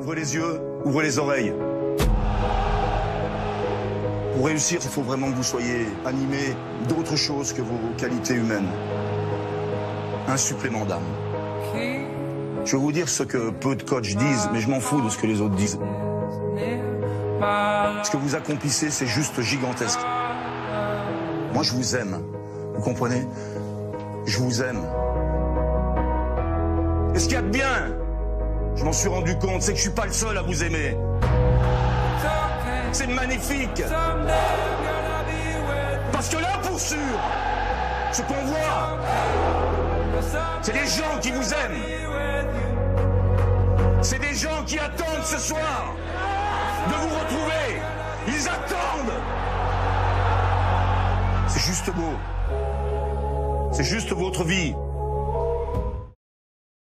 Ouvrez les yeux, ouvrez les oreilles. Pour réussir, il faut vraiment que vous soyez animé d'autre chose que vos qualités humaines. Un supplément d'âme. Je vais vous dire ce que peu de coachs disent, mais je m'en fous de ce que les autres disent. Ce que vous accomplissez, c'est juste gigantesque. Moi, je vous aime. Vous comprenez? Je vous aime. Et ce qu'il y a de bien, je m'en suis rendu compte, c'est que je suis pas le seul à vous aimer. C'est magnifique. Parce que là, pour sûr, ce qu'on voit, c'est des gens qui vous aiment. C'est des gens qui attendent ce soir de vous retrouver. Ils attendent. C'est juste beau. C'est juste votre vie.